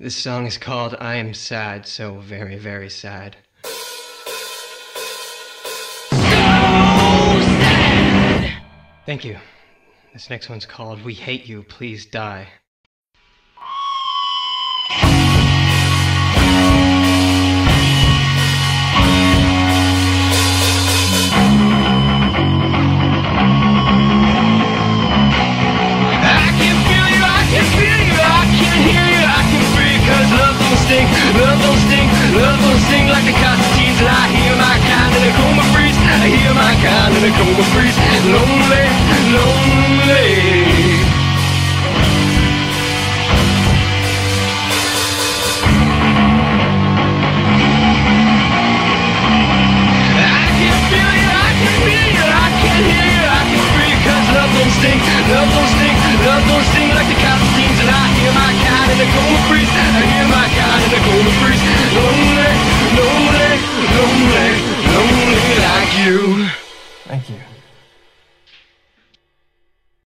This song is called I Am Sad, so very, very sad. Thank you. This next one's called We Hate You, Please Die. the street lonely, lonely. I can feel you, I can feel you, I can hear you, I can love don't stink, love don't stink, love don't sting like the cops and I hear my kind in the cold breeze. I hear my kind in the cold breeze. lonely, lonely, lonely, lonely like you. Thank you.